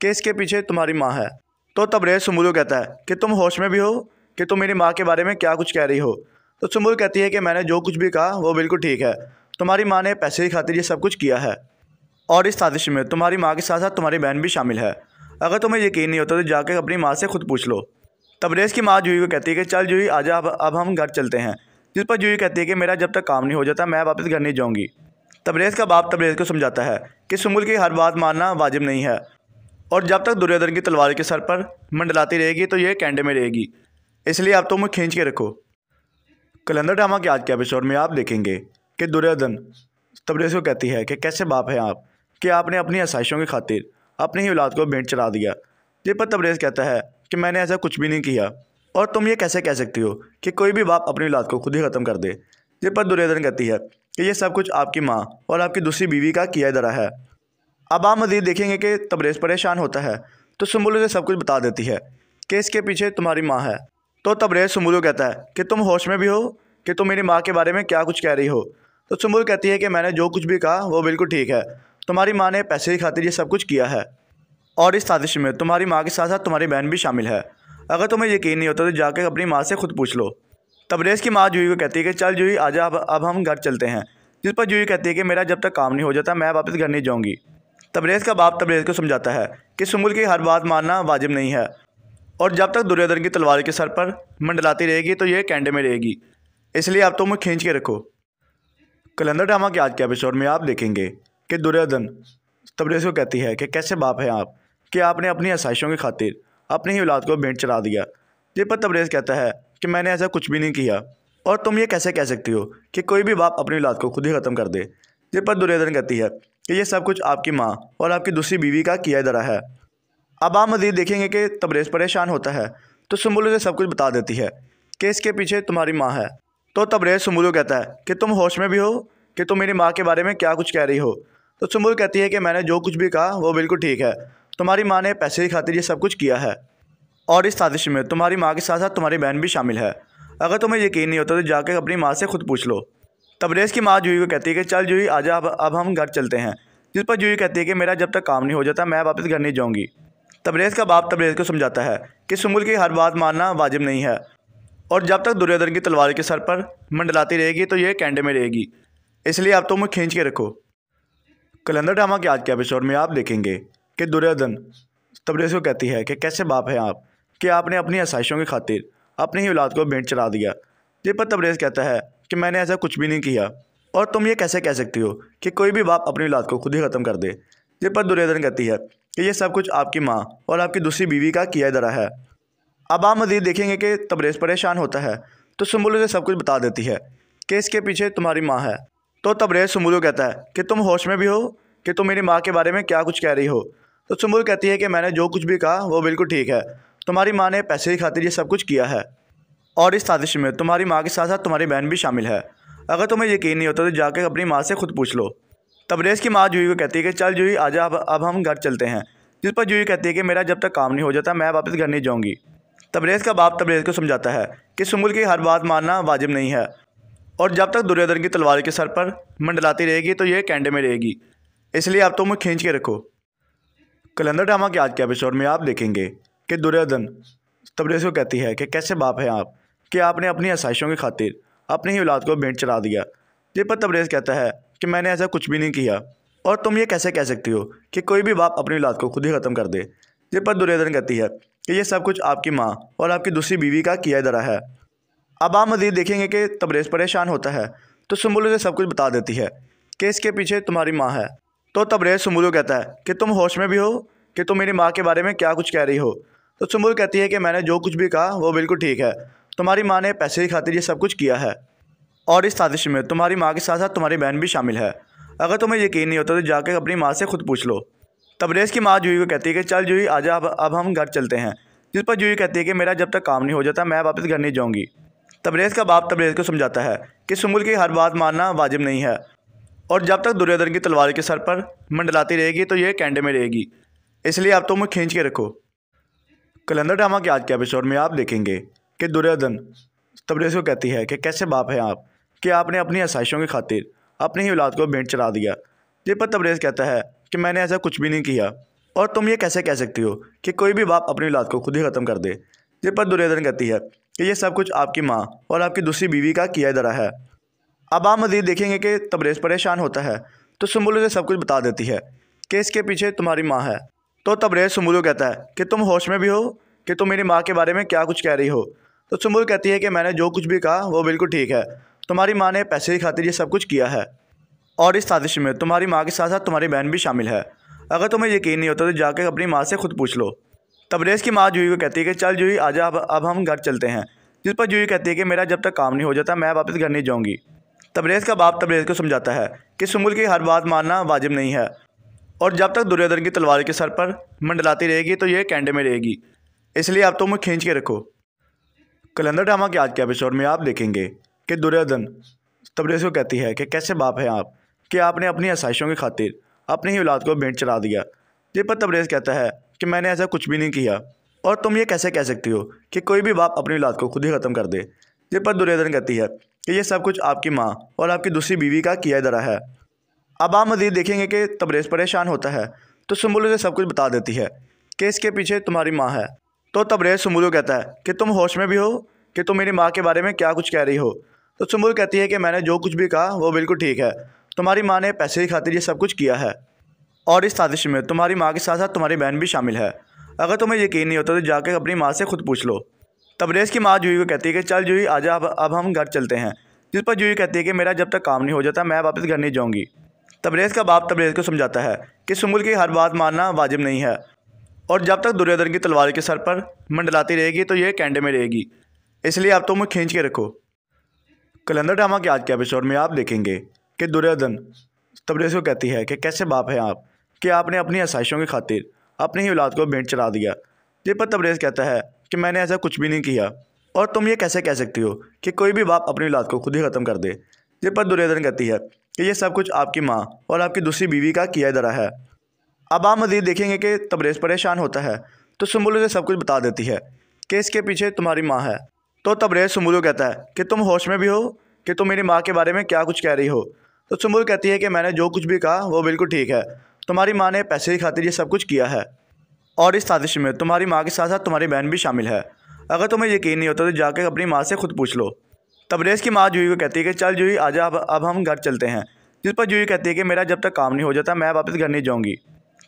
कि इसके पीछे तुम्हारी माँ है। तो तबरेज़ सुम्बुल कहता है कि तुम होश में भी हो? कि तुम मेरी माँ के बारे में क्या कुछ कह रही हो? तो सुम्बुल कहती है कि मैंने जो कुछ भी कहा, वो बिल्कुल ठीक है। तुम्हारी माँ ने पैसे की खातिर ये सब कुछ किया है। और इस साजिश में तुम्हारी माँ के साथ साथ तुम्हारी बहन भी शामिल है। अगर तुम्हें यकीन नहीं होता तो जाकर अपनी माँ से खुद पूछ लो। तबरेज़ की माँ जूही को कहती है कि, चल जूही, आजा, अब अब हम घर चलते हैं। जिस पर जूही कहती है कि, मेरा जब तक काम नहीं हो जाता, मैं वापस घर नहीं जाऊँगी। तबरेज़ का बाप तबरेज़ को समझाता है कि सुमुल की हर बात मानना वाजिब नहीं है। और जब तक दुर्योधन की तलवार के सर पर मंडलाती रहेगी तो ये कैंडे में रहेगी। इसलिए आप तो मुझे खींच के रखो। कलंदर ड्रामा के आज के एपिसोड में आप देखेंगे कि दुर्योधन तबरेज़ को कहती है कि, कैसे बाप हैं आप? कि आपने अपनी आसाइशों की खातिर अपनी ही औलाद को भेंट चढ़ा दिया। पर तबरेज़ कहता है कि मैंने ऐसा कुछ भी नहीं किया। और तुम ये कैसे कह सकती हो कि कोई भी बाप अपनी औलाद को खुद ही ख़त्म कर दे? पर दुर्योधन कहती है कि यह सब कुछ आपकी माँ और आपकी दूसरी बीवी का किया धरा है। अब आप मज़ीद देखेंगे कि तबरेज़ परेशान होता है तो सुम्बुल उसे सब कुछ बता देती है कि इसके पीछे तुम्हारी माँ है। तो तबरेज़ सुम्बुल कहता है कि तुम होश में भी हो, कि तुम मेरी माँ के बारे में क्या कुछ कह रही हो? तो सुम्बुल कहती है कि मैंने जो कुछ भी कहा, वो बिल्कुल ठीक है। तुम्हारी माँ ने पैसे की खातिर ये सब कुछ किया है। और इस साजिश में तुम्हारी माँ के साथ साथ तुम्हारी बहन भी शामिल है। अगर तुम्हें यकीन नहीं होता तो जाकर अपनी माँ से खुद पूछ लो। तबरेज़ की माँ जूही को कहती है कि, चल जूही, आजा अब अब हम घर चलते हैं। जिस पर जूही कहती है कि, मेरा जब तक काम नहीं हो जाता, मैं वापस घर नहीं जाऊँगी। तबरेज़ का बाप तबरेज़ को समझाता है कि सुमुल की हर बात मानना वाजिब नहीं है। और जब तक दुर्योधन की तलवार के सर पर मंडलाती रहेगी तो ये कैंडे में रहेगी। इसलिए आप तो मुझे खींच के रखो। कलंदर ड्रामा के आज के एपिसोड में आप देखेंगे। कि दुर्योधन तबरेज़ को कहती है कि कैसे बाप हैं आप, कि आपने अपनी आसाइशों की खातिर अपनी ही औलाद को भेंट चढ़ा दिया। जिस पर तबरेज़ कहता है कि मैंने ऐसा कुछ भी नहीं किया। और तुम ये कैसे कह सकती हो कि कोई भी बाप अपनी औलाद को खुद ही ख़त्म कर दे? जिस पर दुर्योधन कहती है कि ये सब कुछ आपकी माँ और आपकी दूसरी बीवी का किया धरा है। अब आप मज़ीद देखेंगे कि तबरेज़ परेशान होता है तो सुम्बुल उसे सब कुछ बता देती है कि इसके पीछे तुम्हारी माँ है। तो तबरेज़ सुम्बुल कहता है कि तुम होश में भी हो? कि तुम मेरी माँ के बारे में क्या कुछ कह रही हो? तो सुम्बुल कहती है कि मैंने जो कुछ भी कहा, वो बिल्कुल ठीक है। तुम्हारी माँ ने पैसे की खातिर ये सब कुछ किया है। और इस साजिश में तुम्हारी माँ के साथ साथ तुम्हारी बहन भी शामिल है। अगर तुम्हें यकीन नहीं होता तो जाकर अपनी माँ से खुद पूछ लो। तबरेज़ की माँ जूही को कहती है कि, चल जूही, आजा अब अब हम घर चलते हैं। जिस पर जूही कहती है कि, मेरा जब तक काम नहीं हो जाता, मैं वापस घर नहीं जाऊँगी। तबरेज़ का बाप तबरेज़ को समझाता है कि सुमुल की हर बात मानना वाजिब नहीं है। और जब तक दुर्योधन की तलवार के सर पर मंडलाती रहेगी तो ये कैंडे में रहेगी। इसलिए आप तो मुझे खींच के रखो। कलंदर ड्रामा के आज के एपिसोड में आप देखेंगे कि दुर्योधन तबरेज़ को कहती है कि कैसे बाप हैं आप, कि आपने अपनी आसाइशों की खातिर अपनी ही औलाद को भेंट चढ़ा दिया। जिस पर तबरेज़ कहता है कि मैंने ऐसा कुछ भी नहीं किया। और तुम ये कैसे कह सकती हो कि कोई भी बाप अपनी औलाद को खुद ही ख़त्म कर दे? जिस पर दुर्योधन कहती है कि यह सब कुछ आपकी माँ और आपकी दूसरी बीवी का किया धरा है। अब आप मज़ीद देखेंगे कि तबरेज़ परेशान होता है तो सुम्बुल उसे सब कुछ बता देती है कि इसके पीछे तुम्हारी माँ है। तो तबरेज़ सुम्बुल कहता है कि तुम होश में भी हो कि तुम मेरी माँ के बारे में क्या कुछ कह रही हो? तो सुम्बुल कहती है कि मैंने जो कुछ भी कहा, वो बिल्कुल ठीक है। तुम्हारी माँ ने पैसे की खातिर ये सब कुछ किया है। और इस साजिश में तुम्हारी माँ के साथ साथ तुम्हारी बहन भी शामिल है। अगर तुम्हें यकीन नहीं होता तो जाकर अपनी माँ से खुद पूछ लो। तबरेज़ की माँ जूही को कहती है कि, चल जूही, आजा अब अब हम घर चलते हैं। जिस पर जूही कहती है कि, मेरा जब तक काम नहीं हो जाता, मैं वापस घर नहीं जाऊँगी। तबरेज़ का बाप तबरेज़ को समझाता है कि सुमुल की हर बात मानना वाजिब नहीं है। और जब तक दुर्योधन की तलवार के सर पर मंडलाती रहेगी तो ये कैंडे में रहेगी। इसलिए आप तो मुझे खींच के रखो। कलंदर ड्रामा के आज के एपिसोड में आप देखेंगे कि दुर्योधन तबरेज़ को कहती है कि कैसे बाप हैं आप, कि आपने अपनी आसाइशों की खातिर अपनी ही औलाद को भेंट चढ़ा दिया। जिस पर तबरेज़ कहता है कि मैंने ऐसा कुछ भी नहीं किया। और तुम ये कैसे कह सकती हो कि कोई भी बाप अपनी औलाद को खुद ही ख़त्म कर दे? जिस पर दुर्योधन कहती है कि यह सब कुछ आपकी माँ और आपकी दूसरी बीवी का किया दरा है। अब आप मज़ीद देखेंगे कि तबरेज़ परेशान होता है तो सुम्बुल उसे सब कुछ बता देती है कि इसके पीछे तुम्हारी माँ है। तो तबरेज़ सुम्बुल कहता है कि तुम होश में भी हो, कि तुम मेरी माँ के बारे में क्या कुछ कह रही हो। तो सुम्बुल कहती है कि मैंने जो कुछ भी कहा, वो बिल्कुल ठीक है। तुम्हारी माँ ने पैसे की खातिर ये सब कुछ किया है। और इस साजिश में तुम्हारी माँ के साथ साथ तुम्हारी बहन भी शामिल है। अगर तुम्हें यकीन नहीं होता तो जाकर अपनी माँ से खुद पूछ लो। तबरेज़ की माँ जूही को कहती है कि, चल जूही, आजा अब अब हम घर चलते हैं। जिस पर जूही कहती है कि, मेरा जब तक काम नहीं हो जाता, मैं वापस घर नहीं जाऊँगी। तबरेज़ का बाप तबरेज़ को समझाता है कि सुमुल की हर बात मानना वाजिब नहीं है। और जब तक दुर्योधन की तलवार के सर पर मंडलाती रहेगी तो ये कैंडे में रहेगी। इसलिए अब तुम खींच के रखो। कलंदर ड्रामा के आज के एपिसोड में आप देखेंगे कि दुर्योधन तबरेज़ को कहती है कि कैसे बाप हैं आप, कि आपने अपनी आसाइशों की खातिर अपनी ही औलाद को भेंट चढ़ा दिया। जिस पर तबरेज़ कहता है कि मैंने ऐसा कुछ भी नहीं किया। और तुम ये कैसे कह सकती हो कि कोई भी बाप अपनी औलाद को खुद ही ख़त्म कर दे? पर दुर्योधन कहती है कि ये सब कुछ आपकी माँ और आपकी दूसरी बीवी का किया दरा है। अब आप मज़ीद देखेंगे कि तबरेज़ परेशान होता है तो सुम्बुल उसे सब कुछ बता देती है कि इसके पीछे तुम्हारी माँ है। तो तबरेज़ सुम्बुल कहता है कि तुम होश में भी हो, कि तुम मेरी माँ के बारे में क्या कुछ कह रही हो? तो सुम्बुल कहती है कि मैंने जो कुछ भी कहा, वो बिल्कुल ठीक है। तुम्हारी माँ ने पैसे की खातिर ये सब कुछ किया है। और इस साजिश में तुम्हारी माँ के साथ साथ तुम्हारी बहन भी शामिल है। अगर तुम्हें यकीन नहीं होता तो जाकर अपनी माँ से खुद पूछ लो। तबरेज़ की माँ जूही को कहती है कि, चल जूही, आजा, अब अब हम घर चलते हैं। जिस पर जूही कहती है कि, मेरा जब तक काम नहीं हो जाता, मैं वापस घर नहीं जाऊँगी। तबरेज़ का बाप तबरेज़ को समझाता है कि सुमुल की हर बात मानना वाजिब नहीं है और जब तक दुर्योधन की तलवार के सर पर मंडलाती रहेगी तो ये कैंडे में रहेगी। इसलिए अब मुझे खींच के रखो। कलंदर ड्रामा के आज के एपिसोड में आप देखेंगे कि दुर्योधन तबरेज़ को कहती है कि, कैसे बाप हैं आप कि आपने अपनी आसाइशों की खातिर अपनी ही औलाद को भेंट चढ़ा दिया? जिस पर तबरेज़ कहता है कि मैंने ऐसा कुछ भी नहीं किया। और तुम ये कैसे कह सकती हो कि कोई भी बाप अपनी औलाद को खुद ही ख़त्म कर दे? जिस पर दुर्योधन कहती है कि ये सब कुछ आपकी माँ और आपकी दूसरी बीवी का किया दरा है। अब आप मज़ीद देखेंगे कि तबरेज़ परेशान होता है तो सुम्बुल उसे सब कुछ बता देती है कि इसके पीछे तुम्हारी माँ है। तो तबरेज़ सुम्बुल कहता है कि तुम होश में भी हो? कि तुम मेरी माँ के बारे में क्या कुछ कह रही हो? तो सुम्बुल कहती है कि मैंने जो कुछ भी कहा, वो बिल्कुल ठीक है। तुम्हारी माँ ने पैसे की खातिर ये सब कुछ किया है। और इस साजिश में तुम्हारी माँ के साथ साथ तुम्हारी बहन भी शामिल है। अगर तुम्हें यकीन नहीं होता तो जाकर अपनी माँ से खुद पूछ लो। तबरेज़ की माँ जूही को कहती है कि, चल जूही, आजा अब अब हम घर चलते हैं। जिस पर जूही कहती है कि, मेरा जब तक काम नहीं हो जाता, मैं वापस घर नहीं जाऊँगी। तबरेज़ का बाप तबरेज़ को समझाता है कि सुमुल की हर बात मानना वाजिब नहीं है और जब तक दुर्योधन की तलवार के सर पर मंडलाती रहेगी तो ये कैंडे में रहेगी। इसलिए अब तुम खींच के रखो। कलंदर ड्रामा के आज के एपिसोड में आप देखेंगे कि दुर्योधन तबरेज़ को कहती है कि, कैसे बाप हैं आप? कि आपने अपनी आसाइशों की खातिर अपनी ही औलाद को भेंट चढ़ा दिया। पर तबरेज़ कहता है कि मैंने ऐसा कुछ भी नहीं किया। और तुम ये कैसे कह सकती हो कि कोई भी बाप अपनी औलाद को खुद ही ख़त्म कर दे? पर दुर्योधन कहती है कि यह सब कुछ आपकी माँ और आपकी दूसरी बीवी का किया दरा है। अब आप मज़ीद देखेंगे कि तबरेज़ परेशान होता है तो सुम्बुल उसे सब कुछ बता देती है कि इसके पीछे तुम्हारी माँ है। तो तबरेज़ सुम्बुल कहता है कि तुम होश में भी हो? कि तुम मेरी माँ के बारे में क्या कुछ कह रही हो? तो सुम्बुल कहती है कि मैंने जो कुछ भी कहा, वो बिल्कुल ठीक है। तुम्हारी माँ ने पैसे की खातिर ये सब कुछ किया है। और इस साजिश में तुम्हारी माँ के साथ साथ तुम्हारी बहन भी शामिल है। अगर तुम्हें यकीन नहीं होता तो जाकर अपनी माँ से खुद पूछ लो। तबरेज़ की माँ जूही को कहती है कि, चल जूही, आजा अब अब हम घर चलते हैं। जिस पर जूही कहती है कि, मेरा जब तक काम नहीं हो जाता, मैं वापस घर नहीं जाऊँगी।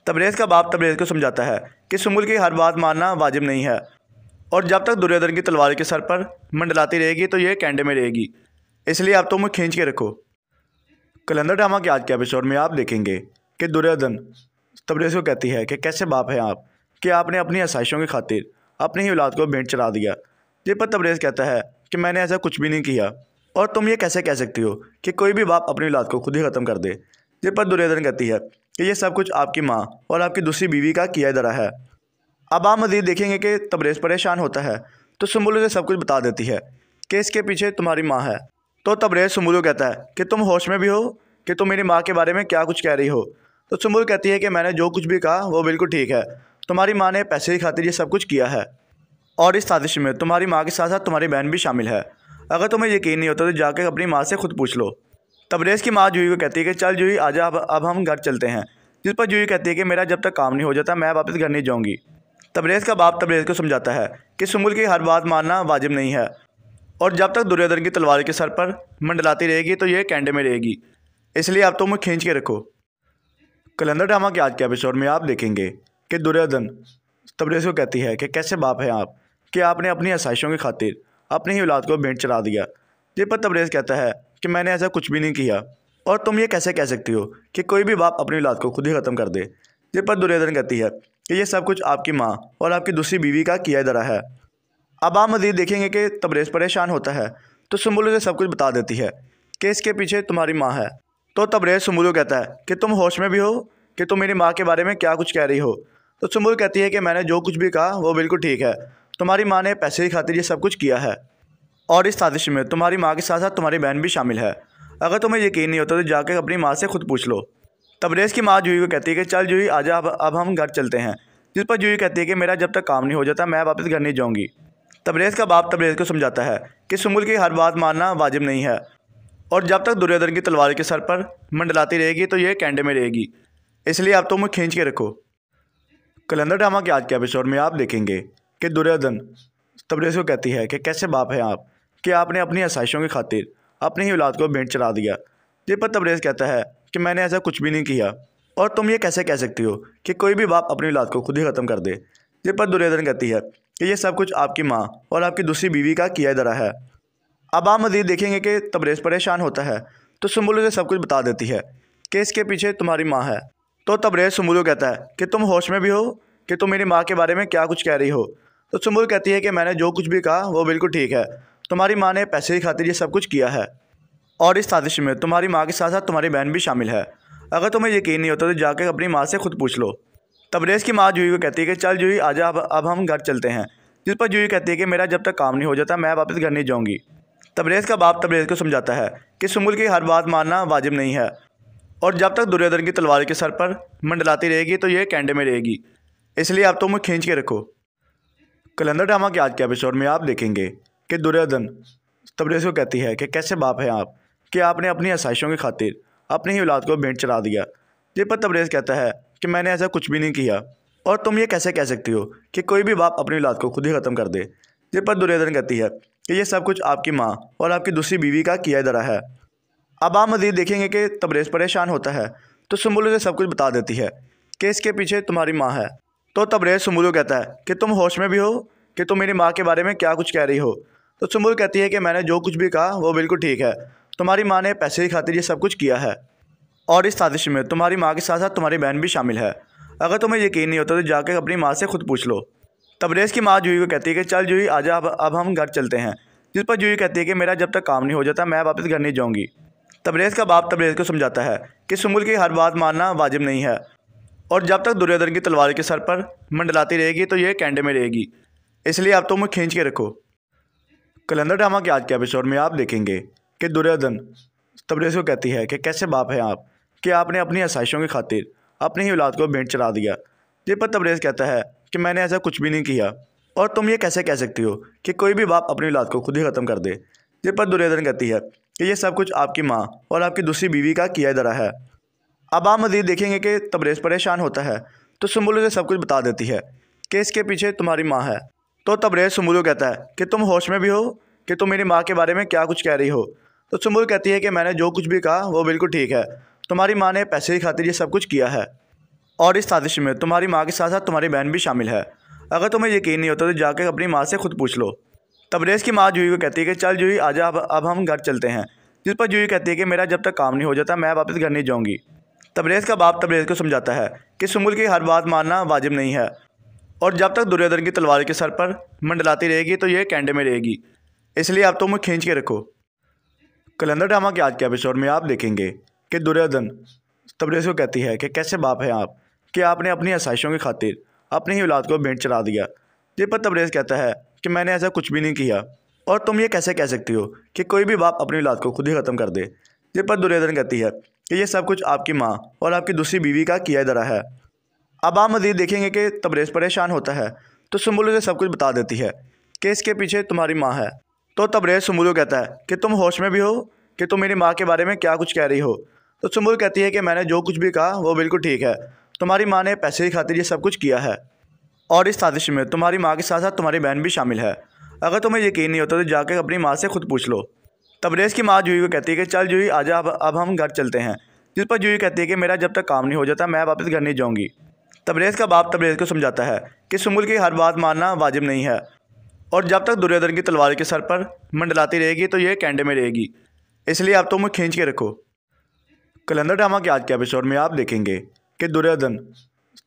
तबरेज़ का बाप तबरेज़ को समझाता है कि सुमुल की हर बात मानना वाजिब नहीं है। और जब तक दुर्योधन की तलवार के सर पर मंडलाती रहेगी तो ये कैंडे में रहेगी। इसलिए अब तुम खींच के रखो। कलंदर ड्रामा के आज के एपिसोड में आप देखेंगे। कि दुर्योधन तबरेज़ को कहती है कि कैसे बाप हैं आप कि आपने अपनी आसाइशों की खातिर अपनी ही औलाद को भेंट चढ़ा दिया। जिस पर तबरेज़ कहता है कि मैंने ऐसा कुछ भी नहीं किया। और तुम ये कैसे कह सकती हो कि कोई भी बाप अपनी औलाद को खुद ही ख़त्म कर दे? जिस पर दुर्योधन कहती है कि ये सब कुछ आपकी माँ और आपकी दूसरी बीवी का किया दरा है। अब आप मज़ीद देखेंगे कि तबरेज़ परेशान होता है तो सुम्बुल उसे सब कुछ बता देती है कि इसके पीछे तुम्हारी माँ है। तो तबरेज़ सुम्बुल कहता है कि तुम होश में भी हो? कि तुम मेरी माँ के बारे में क्या कुछ कह रही हो? तो सुम्बुल कहती है कि मैंने जो कुछ भी कहा, वो बिल्कुल ठीक है। तुम्हारी माँ ने पैसे की खातिर ये सब कुछ किया है। और इस साजिश में तुम्हारी माँ के साथ साथ तुम्हारी बहन भी शामिल है। अगर तुम्हें यकीन नहीं होता तो जाकर अपनी माँ से खुद पूछ लो। तबरेज़ की माँ जूही को कहती है कि, चल जूही, आजा अब अब हम घर चलते हैं। जिस पर जूही कहती है कि, मेरा जब तक काम नहीं हो जाता, मैं वापस घर नहीं जाऊँगी। तबरेज़ का बाप तबरेज़ को समझाता है कि सुमुल की हर बात मानना वाजिब नहीं है। और जब तक दुर्योधन की तलवार के सर पर मंडलाती रहेगी तो ये कैंडे में रहेगी। इसलिए आप तो मुझे खींच के रखो। कलंदर ड्रामा के आज के एपिसोड में आप देखेंगे कि दुर्योधन तबरेज़ को कहती है कि कैसे बाप हैं आप, कि आपने अपनी आसाइशों की खातिर अपनी ही औलाद को भेंट चढ़ा दिया। जिस पर तबरेज़ कहता है कि मैंने ऐसा कुछ भी नहीं किया। और तुम ये कैसे कह सकती हो कि कोई भी बाप अपनी औलाद को खुद ही ख़त्म कर दे? जिस पर दुर्योधन कहती है कि ये सब कुछ आपकी माँ और आपकी दूसरी बीवी का किया दरा है। अब आप मज़ीद देखेंगे कि तबरेज़ परेशान होता है तो सुम्बुल उसे सब कुछ बता देती है कि इसके पीछे तुम्हारी माँ है। तो तबरेज़ सुम्बुल कहता है कि तुम होश में भी हो कि तुम मेरी माँ के बारे में क्या कुछ कह रही हो। तो सुम्बुल कहती है कि मैंने जो कुछ भी कहा, वो बिल्कुल ठीक है। तुम्हारी माँ ने पैसे की खातिर ये सब कुछ किया है। और इस साजिश में तुम्हारी माँ के साथ साथ तुम्हारी बहन भी शामिल है। अगर तुम्हें यकीन नहीं होता तो जाकर अपनी माँ से खुद पूछ लो। तबरेज़ की माँ जूही को कहती है कि, चल जूही आजा अब अब हम घर चलते हैं। जिस पर जूही कहती है कि, मेरा जब तक काम नहीं हो जाता, मैं वापस घर नहीं जाऊँगी। तबरेज़ का बाप तबरेज़ को समझाता है कि सुमुल की हर बात मानना वाजिब नहीं है। और जब तक दुर्योधन की तलवार के सर पर मंडलाती रहेगी तो ये कैंडे में रहेगी। इसलिए आप तो मुझे खींच के रखो। कलंदर ड्रामा के आज के एपिसोड में आप देखेंगे कि दुर्योधन तबरेज़ को कहती है कि कैसे बाप हैं आप, कि आपने अपनी आसाइशों की खातिर अपनी ही औलाद को भेंट चढ़ा दिया। जिस पर तबरेज़ कहता है कि मैंने ऐसा कुछ भी नहीं किया। और तुम ये कैसे कह सकती हो कि कोई भी बाप अपनी औलाद को खुद ही ख़त्म कर दे? जिस पर दुर्योधन कहती है कि ये सब कुछ आपकी माँ और आपकी दूसरी बीवी का किया दरा है। अब आप मज़ीद देखेंगे कि तबरेज़ परेशान होता है तो सुम्बुल उसे सब कुछ बता देती है कि इसके पीछे तुम्हारी माँ है। तो तबरेज़ सुम्बुल कहता है कि तुम होश में भी हो, कि तुम मेरी माँ के बारे में क्या कुछ कह रही हो। तो सुम्बुल कहती है कि मैंने जो कुछ भी कहा, वो बिल्कुल ठीक है। तुम्हारी माँ ने पैसे की खातिर ये सब कुछ किया है। और इस साजिश में तुम्हारी माँ के साथ साथ तुम्हारी बहन भी शामिल है। अगर तुम्हें यकीन नहीं होता तो जाकर अपनी माँ से खुद पूछ लो। तबरेज़ की माँ जूही को कहती है कि चल जूही, आजा अब अब हम घर चलते हैं। जिस पर जूही कहती है कि मेरा जब तक काम नहीं हो जाता, मैं वापस घर नहीं जाऊँगी। तबरेज़ का बाप तबरेज़ को समझाता है कि सुमुल की हर बात मानना वाजिब नहीं है। और जब तक दुर्योधन की तलवार के सर पर मंडलाती रहेगी तो ये कैंडे में रहेगी। इसलिए आप तो मुझे खींच के रखो। कलंदर ड्रामा के आज के एपिसोड में आप देखेंगे कि दुर्योधन तबरेज़ को कहती है कि कैसे बाप हैं आप, कि आपने अपनी आसाइशों की खातिर अपनी ही औलाद को भेंट चढ़ा दिया। जिस पर तबरेज़ कहता है कि मैंने ऐसा कुछ भी नहीं किया। और तुम ये कैसे कह सकती हो कि कोई भी बाप अपनी औलाद को खुद ही ख़त्म कर दे? जिस पर दुर्योधन कहती है कि ये सब कुछ आपकी माँ और आपकी दूसरी बीवी का किया दरा है। अब आप मज़ीद देखेंगे कि तबरेज़ परेशान होता है तो सुम्बुल उसे सब कुछ बता देती है कि इसके पीछे तुम्हारी माँ है। तो तबरेज़ सुम्बुल कहता है कि तुम होश में भी हो, कि तुम मेरी माँ के बारे में क्या कुछ कह रही हो। तो सुम्बुल कहती है कि मैंने जो कुछ भी कहा, वो बिल्कुल ठीक है। तुम्हारी माँ ने पैसे की खातिर ये सब कुछ किया है। और इस साजिश में तुम्हारी माँ के साथ साथ तुम्हारी बहन भी शामिल है। अगर तुम्हें यकीन नहीं होता तो जाकर अपनी माँ से खुद पूछ लो। तबरेज़ की माँ जूही को कहती है कि, चल जूही, आजा अब अब हम घर चलते हैं। जिस पर जूही कहती है कि, मेरा जब तक काम नहीं हो जाता, मैं वापस घर नहीं जाऊँगी। तबरेज़ का बाप तबरेज़ को समझाता है कि, सुमुल की हर बात मानना वाजिब नहीं है और जब तक दुर्योधन की तलवार के सर पर मंडलाती रहेगी तो ये कैंडे में रहेगी। इसलिए आप तो मुझे खींच के रखो। कलंदर ड्रामा के आज के एपिसोड में आप देखेंगे कि दुर्योधन तबरेज़ को कहती है कि, कैसे बाप हैं आप कि आपने अपनी आसाइशों की खातिर अपनी ही औलाद को भेंट चला दिया? जिस पर तबरेज़ कहता है कि मैंने ऐसा कुछ भी नहीं किया। और तुम ये कैसे कह सकती हो कि कोई भी बाप अपनी औलाद को खुद ही ख़त्म कर दे? जिस पर दुर्योधन कहती है कि यह सब कुछ आपकी माँ और आपकी दूसरी बीवी का किया दरा है। अब आप मज़ीद देखेंगे कि तबरेज़ परेशान होता है तो सुम्बुल उसे सब कुछ बता देती है कि इसके पीछे तुम्हारी माँ है। तो तबरेज़ सुम्बुल कहता है कि तुम होश में भी हो? कि तुम मेरी माँ के बारे में क्या कुछ कह रही हो? तो सुम्बुल कहती है कि मैंने जो कुछ भी कहा, वो बिल्कुल ठीक है। तुम्हारी माँ ने पैसे की खातिर ये सब कुछ किया है। और इस साजिश में तुम्हारी माँ के साथ साथ तुम्हारी बहन भी शामिल है। अगर तुम्हें यकीन नहीं होता तो जाकर अपनी माँ से खुद पूछ लो। तबरेज़ की माँ जूही को कहती है कि, चल जूही, आजा अब अब हम घर चलते हैं। जिस पर जूही कहती है कि, मेरा जब तक काम नहीं हो जाता, मैं वापस घर नहीं जाऊँगी। तबरेज़ का बाप तबरेज़ को समझाता है कि सुमुल की हर बात मानना वाजिब नहीं है और जब तक दुर्योधन की तलवार के सर पर मंडलाती रहेगी तो ये कैंडे में रहेगी। इसलिए आप तो मुझे खींच के रखो। कलंदर ड्रामा के आज के एपिसोड में आप देखेंगे कि दुर्योधन तबरेज़ को कहती है कि, कैसे बाप हैं आप? कि आपने अपनी आसाइशों की खातिर अपनी ही औलाद को भेंट चढ़ा दिया। पर तबरेज़ कहता है कि मैंने ऐसा कुछ भी नहीं किया। और तुम ये कैसे कह सकती हो कि कोई भी बाप अपनी औलाद को खुद ही ख़त्म कर दे? पर दुर्योधन कहती है कि यह सब कुछ आपकी माँ और आपकी दूसरी बीवी का किया दरा है। अब आप मज़ीद देखेंगे कि तबरेज़ परेशान होता है तो सुम्बुल उसे सब कुछ बता देती है कि इसके पीछे तुम्हारी माँ है। तो तबरेज़ सुम्बुल कहता है कि तुम होश में भी हो? कि तुम मेरी माँ के बारे में क्या कुछ कह रही हो? तो सुम्बुल कहती है कि मैंने जो कुछ भी कहा, वो बिल्कुल ठीक है। तुम्हारी माँ ने पैसे की खातिर ये सब कुछ किया है। और इस साजिश में तुम्हारी माँ के साथ साथ तुम्हारी बहन भी शामिल है। अगर तुम्हें यकीन नहीं होता तो जाकर अपनी माँ से खुद पूछ लो। तबरेज़ की माँ जूही को कहती है कि, चल जूही, आजा अब अब हम घर चलते हैं। जिस पर जूही कहती है कि, मेरा जब तक काम नहीं हो जाता, मैं वापस घर नहीं जाऊँगी। तबरेज़ का बाप तबरेज़ को समझाता है कि सुमुल की हर बात मानना वाजिब नहीं है। और जब तक दुर्योधन की तलवार के सर पर मंडलाती रहेगी तो ये कैंडे में रहेगी। इसलिए अब तुम खींच के रखो। कलंदर ड्रामा के आज के एपिसोड में आप देखेंगे। कि दुर्योधन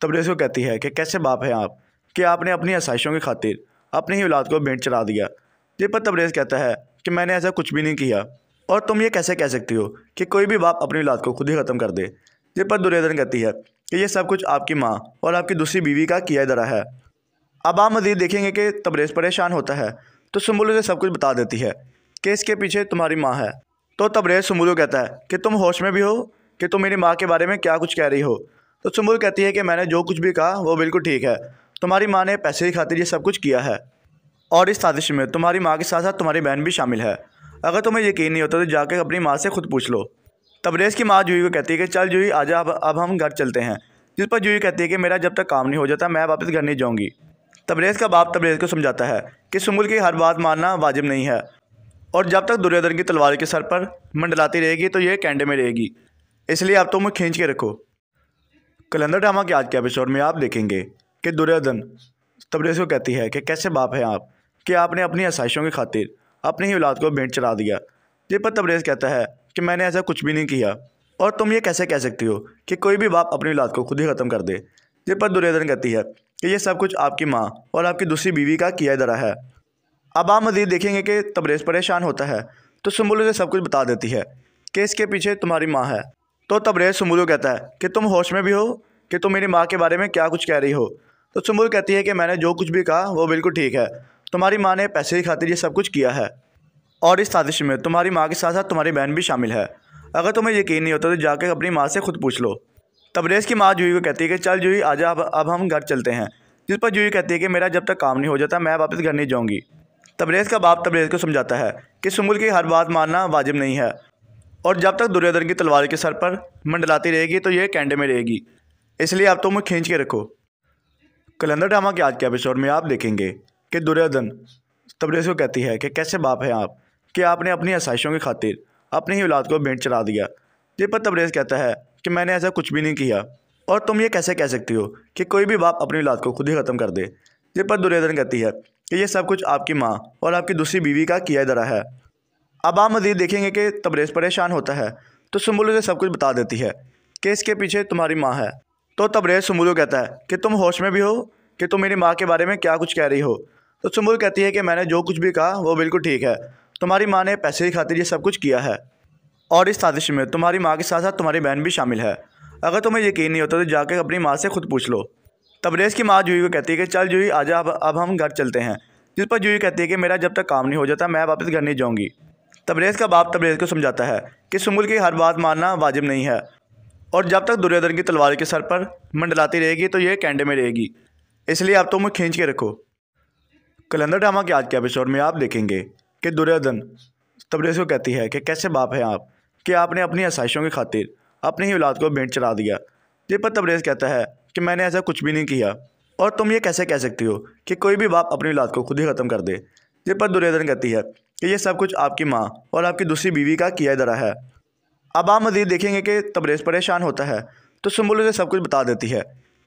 तबरेज़ को कहती है कि कैसे बाप हैं आप कि आपने अपनी आसाइशों की खातिर अपनी ही औलाद को भेंट चढ़ा दिया। जिस पर तबरेज़ कहता है कि मैंने ऐसा कुछ भी नहीं किया। और तुम ये कैसे कह सकती हो कि कोई भी बाप अपनी औलाद को खुद ही ख़त्म कर दे? जिस पर दुर्योधन कहती है कि ये सब कुछ आपकी माँ और आपकी दूसरी बीवी का किया दरा है। अब आप मज़ीद देखेंगे कि तबरेज़ परेशान होता है तो सुम्बुल उसे सब कुछ बता देती है कि इसके पीछे तुम्हारी माँ है। तो तबरेज़ सुम्बुल कहता है कि तुम होश में भी हो? कि तुम मेरी माँ के बारे में क्या कुछ कह रही हो? तो सुम्बुल कहती है कि मैंने जो कुछ भी कहा, वो बिल्कुल ठीक है। तुम्हारी माँ ने पैसे की खातिर ये सब कुछ किया है। और इस साजिश में तुम्हारी माँ के साथ साथ तुम्हारी बहन भी शामिल है। अगर तुम्हें यकीन नहीं होता तो जाकर अपनी माँ से खुद पूछ लो। तबरेज़ की माँ जूही को कहती है कि, चल जूही, आजा अब अब हम घर चलते हैं। जिस पर जूही कहती है कि, मेरा जब तक काम नहीं हो जाता, मैं वापस घर नहीं जाऊँगी। तबरेज़ का बाप तबरेज़ को समझाता है कि सुमुल की हर बात मानना वाजिब नहीं है। और जब तक दुर्योधन की तलवार के सर पर मंडलाती रहेगी तो ये कैंडे में रहेगी। इसलिए अब तुम खींच के रखो। कलंदर ड्रामा के आज के एपिसोड में आप देखेंगे कि दुर्योधन तबरेज़ को कहती है कि कैसे बाप हैं आप, कि आपने अपनी आसाइशों की खातिर अपनी ही औलाद को भेंट चढ़ा दिया। जिस पर तबरेज़ कहता है कि मैंने ऐसा कुछ भी नहीं किया। और तुम ये कैसे कह सकती हो कि कोई भी बाप अपनी औलाद को खुद ही ख़त्म कर दे? जिस पर दुर्योधन कहती है कि यह सब कुछ आपकी माँ और आपकी दूसरी बीवी का किया दरा है। अब आप मज़ीद देखेंगे कि तबरेज़ परेशान होता है तो सुम्बुल उसे सब कुछ बता देती है कि इसके पीछे तुम्हारी माँ है। तो तबरेज़ सुम्बुल कहता है कि तुम होश में भी हो कि तुम मेरी माँ के बारे में क्या कुछ कह रही हो। तो सुम्बुल कहती है कि मैंने जो कुछ भी कहा, वो बिल्कुल ठीक है। तुम्हारी माँ ने पैसे की खातिर ये सब कुछ किया है। और इस साजिश में तुम्हारी माँ के साथ साथ तुम्हारी बहन भी शामिल है। अगर तुम्हें यकीन नहीं होता तो जाकर अपनी माँ से खुद पूछ लो। तबरेज़ की माँ जूही को कहती है कि, चल जूही आजा अब अब हम घर चलते हैं। जिस पर जूही कहती है कि, मेरा जब तक काम नहीं हो जाता, मैं वापस घर नहीं जाऊँगी। तबरेज़ का बाप तबरेज़ को समझाता है कि सुमुल की हर बात मानना वाजिब नहीं है। और जब तक दुर्योधन की तलवार के सर पर मंडलाती रहेगी तो ये कैंडे में रहेगी। इसलिए आप तो मुझे खींच के रखो। कलंदर ड्रामा के आज के एपिसोड में आप देखेंगे कि दुर्योधन तबरेज़ को कहती है कि, कैसे बाप हैं आप कि आपने अपनी आसाइशों की खातिर अपनी ही औलाद को भेंट चढ़ा दिया। जिस पर तबरेज़ कहता है कि, मैंने ऐसा कुछ भी नहीं किया। और तुम ये कैसे कह सकती हो कि कोई भी बाप अपनी औलाद को खुद ही ख़त्म कर दे? जिस पर दुर्योधन कहती है कि यह सब कुछ आपकी माँ और आपकी दूसरी बीवी का किया दरा है। अब आप मज़ीद देखेंगे कि तबरेज़ परेशान होता है तो सुम्बुल उसे सब कुछ बता देती है कि इसके पीछे तुम्हारी माँ है। तो तबरेज़ सुम्बुल कहता है कि तुम होश में भी हो, कि तुम मेरी माँ के बारे में क्या कुछ कह रही हो। तो सुम्बुल कहती है कि मैंने जो कुछ भी कहा, वो बिल्कुल ठीक है। तुम्हारी माँ ने पैसे की खातिर ये सब कुछ किया है। और इस साजिश में तुम्हारी माँ के साथ साथ तुम्हारी बहन भी शामिल है। अगर तुम्हें यकीन नहीं होता तो जाकर अपनी माँ से खुद पूछ लो। तबरेज़ की माँ जूही को कहती है कि, चल जूही, आजा अब अब हम घर चलते हैं। जिस पर जूही कहती है कि, मेरा जब तक काम नहीं हो जाता, मैं वापस घर नहीं जाऊँगी। तबरेज़ का बाप तबरेज़ को समझाता है कि सुमुल की हर बात मानना वाजिब नहीं है और जब तक दुर्योधन की तलवार के सर पर मंडलाती रहेगी तो ये कैंडे में रहेगी। इसलिए अब तुम खींच के रखो। कलंदर ड्रामा के आज के एपिसोड में आप देखेंगे कि दुर्योधन तबरेज़ को कहती है कि कैसे बाप हैं आप, कि आपने अपनी आसाइशों की खातिर अपनी ही औलाद को भेंट चढ़ा दिया। जिस पर तबरेज़ कहता है कि मैंने ऐसा कुछ भी नहीं किया। और तुम ये कैसे कह सकती हो कि कोई भी बाप अपनी औलाद को खुद ही ख़त्म कर दे? जिस पर दुर्योधन कहती है कि ये सब कुछ आपकी माँ और आपकी दूसरी बीवी का किया दरा है। अब आप मज़ीद देखेंगे कि तबरेज़ परेशान होता है तो सुम्बुल उसे सब कुछ बता देती है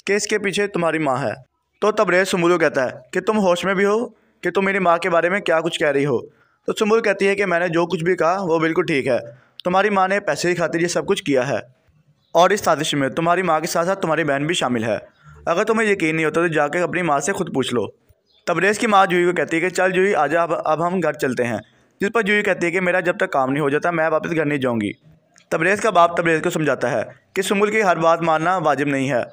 कि इसके पीछे तुम्हारी माँ है। तो तबरेज़ सुम्बुल कहता है कि तुम होश में भी हो, कि तुम मेरी माँ के बारे में क्या कुछ कह रही हो। तो सुम्बुल कहती है कि मैंने जो कुछ भी कहा, वो बिल्कुल ठीक है। तुम्हारी माँ ने पैसे की खातिर ये सब कुछ किया है। और इस साजिश में तुम्हारी माँ के साथ साथ तुम्हारी बहन भी शामिल है। अगर तुम्हें यकीन नहीं होता तो जाकर अपनी माँ से खुद पूछ लो। तबरेज़ की माँ जूही को कहती है कि, चल जूही, आजा, अब अब हम घर चलते हैं। जिस पर जूही कहती है कि, मेरा जब तक काम नहीं हो जाता, मैं वापस घर नहीं जाऊँगी। तबरेज़ का बाप तबरेज़ को समझाता है कि, सुमुल की हर बात मानना वाजिब नहीं है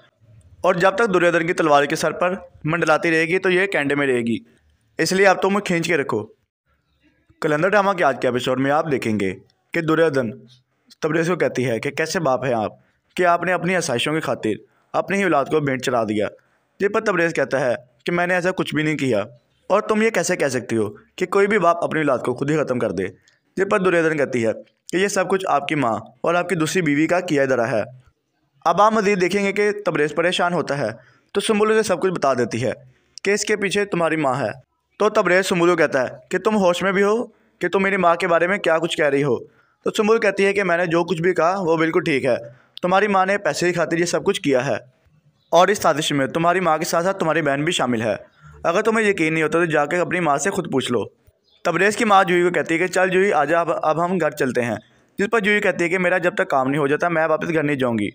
और जब तक दुर्योधन की तलवार के सर पर मंडलाती रहेगी तो ये कैंडे में रहेगी। इसलिए आप तो मुझे खींच के रखो। कलंदर ड्रामा के आज के एपिसोड में आप देखेंगे कि दुर्योधन तबरेज़ को कहती है कि, कैसे बाप हैं आप कि आपने अपनी आसाइशों की खातिर अपनी ही औलाद को भेंट चढ़ा दिया? जिस पर तबरेज़ कहता है कि मैंने ऐसा कुछ भी नहीं किया। और तुम ये कैसे कह सकती हो कि कोई भी बाप अपनी औलाद को खुद ही ख़त्म कर दे? जिस पर दुर्योधन कहती है कि यह सब कुछ आपकी माँ और आपकी दूसरी बीवी का किया दरा है। अब आप मज़ीद देखेंगे कि तबरेज़ परेशान होता है तो सुम्बुल उसे सब कुछ बता देती है कि इसके पीछे तुम्हारी माँ है। तो तबरेज सुमुल को कहता है कि तुम होश में भी हो? कि तुम मेरी माँ के बारे में क्या कुछ कह रही हो? तो सुमुल कहती है कि मैंने जो कुछ भी कहा, वो बिल्कुल ठीक है। तुम्हारी माँ ने पैसे की खातिर ये सब कुछ किया है। और इस साजिश में तुम्हारी माँ के साथ साथ तुम्हारी बहन भी शामिल है। अगर तुम्हें यकीन नहीं होता तो जाकर अपनी माँ से खुद पूछ लो। तबरेज़ की माँ जूही को कहती है कि, चल जूही, आजा अब अब हम घर चलते हैं। जिस पर जूही कहती है कि, मेरा जब तक काम नहीं हो जाता, मैं वापस घर नहीं जाऊँगी।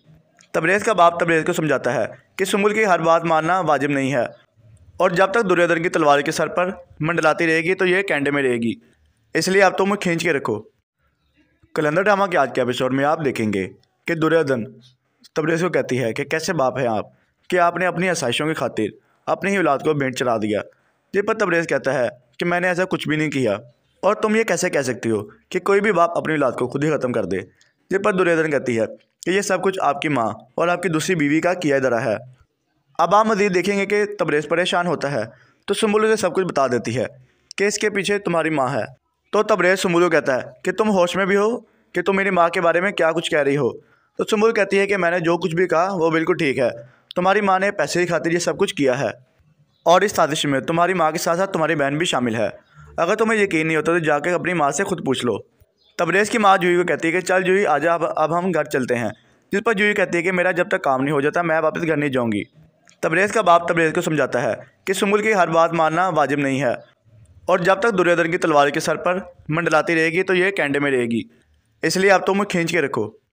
तबरेज़ का बाप तबरेज़ को समझाता है कि सुमुल की हर बात मानना वाजिब नहीं है और जब तक दुर्योधन की तलवार के सर पर मंडलाती रहेगी तो ये कैंडे में रहेगी। इसलिए अब तुम खींच के रखो। कलंदर ड्रामा के आज के एपिसोड में आप देखेंगे कि दुर्योधन तबरेज़ को कहती है कि, कैसे बाप हैं आप? कि आपने अपनी आसाइशों की खातिर अपनी ही औलाद को भेंट चढ़ा दिया। जिस पर तबरेज़ कहता है कि मैंने ऐसा कुछ भी नहीं किया। और तुम ये कैसे कह सकती हो कि कोई भी बाप अपनी औलाद को खुद ही ख़त्म कर दे? जिस पर दुर्योधन कहती है कि यह सब कुछ आपकी माँ और आपकी दूसरी बीवी का किया दरा है। अब आप मज़ीद देखेंगे कि तबरेज़ परेशान होता है तो सुम्बुल उसे सब कुछ बता देती है कि इसके पीछे तुम्हारी माँ है। तो तबरेज़ सुम्बुल कहता है कि तुम होश में भी हो? कि तुम मेरी माँ के बारे में क्या कुछ कह रही हो? तो सुम्बुल कहती है कि मैंने जो कुछ भी कहा, वो बिल्कुल ठीक है। तुम्हारी माँ ने पैसे की खातिर ये सब कुछ किया है। और इस साजिश में तुम्हारी माँ के साथ साथ तुम्हारी बहन भी शामिल है। अगर तुम्हें यकीन नहीं होता तो जाकर अपनी माँ से खुद पूछ लो। तबरेज़ की माँ जूही को कहती है कि, चल जूही, आजा अब अब हम घर चलते हैं। जिस पर जूही कहती है कि, मेरा जब तक काम नहीं हो जाता, मैं वापस घर नहीं जाऊँगी। तबरेज़ का बाप तबरेज़ को समझाता है कि सुमुल की हर बात मानना वाजिब नहीं है। और जब तक दुर्योधन की तलवार के सर पर मंडलाती रहेगी तो ये कैंडे में रहेगी। इसलिए अब तुम खींच के रखो।